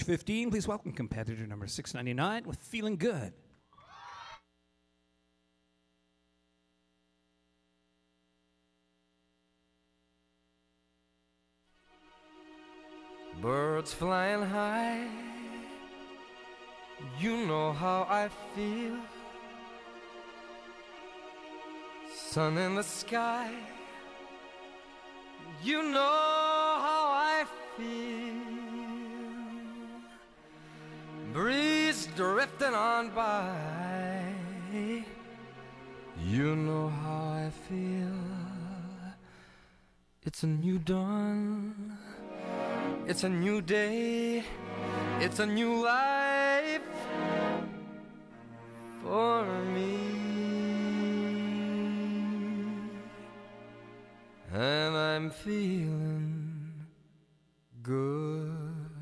15, please welcome competitor number 699 with Feeling Good. Birds flying high, you know how I feel. Sun in the sky, you know how I feel. Breeze drifting on by, you know how I feel. It's a new dawn. It's a new day, it's a new life for me. And I'm feeling good.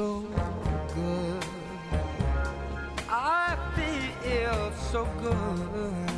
So good. I feel so good.